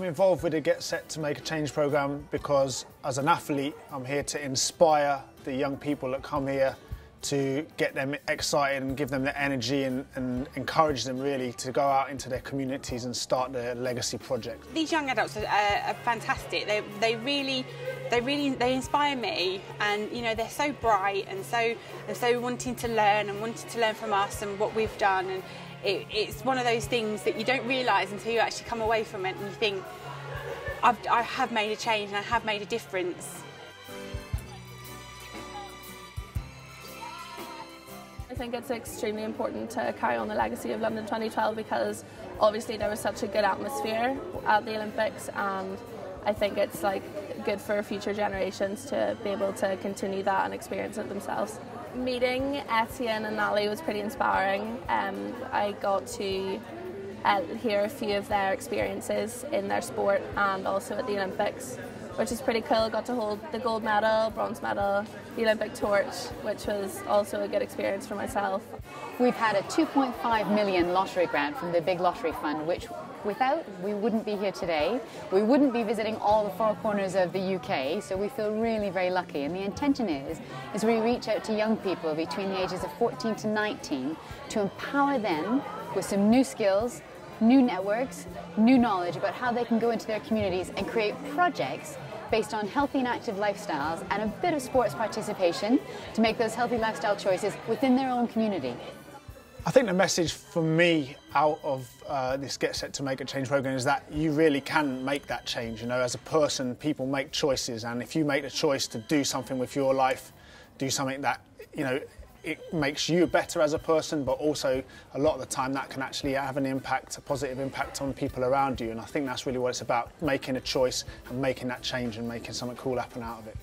I'm involved with the Get Set to Make a Change program because as an athlete, I'm here to inspire the young people that come here to get them excited and give them the energy and, and, encourage them really to go out into their communities and start their legacy project. These young adults are, are fantastic. They, they really, they really, they inspire me, and you know they're so bright and so and so wanting to learn and wanting to learn from us and what we've done. And it, it's one of those things that you don't realise until you actually come away from it and you think, I've, I have made a change and I have made a difference. Think it's extremely important to carry on the legacy of London 2012 because obviously there was such a good atmosphere at the Olympics and I think it's like good for future generations to be able to continue that and experience it themselves. Meeting Etienne and Natalie was pretty inspiring. Um, I got to uh, hear a few of their experiences in their sport and also at the Olympics which is pretty cool. Got to hold the gold medal, bronze medal, the Olympic torch, which was also a good experience for myself. We've had a 2.5 million lottery grant from the Big Lottery Fund, which without we wouldn't be here today. We wouldn't be visiting all the four corners of the UK, so we feel really very lucky. And the intention is, is we reach out to young people between the ages of 14 to 19 to empower them with some new skills, new networks, new knowledge about how they can go into their communities and create projects based on healthy and active lifestyles and a bit of sports participation to make those healthy lifestyle choices within their own community. I think the message for me out of uh, this Get Set to Make a Change program is that you really can make that change. You know, as a person, people make choices, and if you make the choice to do something with your life, do something that you know it makes you better as a person, but also a lot of the time that can actually have an impact, a positive impact on people around you. And I think that's really what it's about making a choice and making that change and making something cool happen out of it.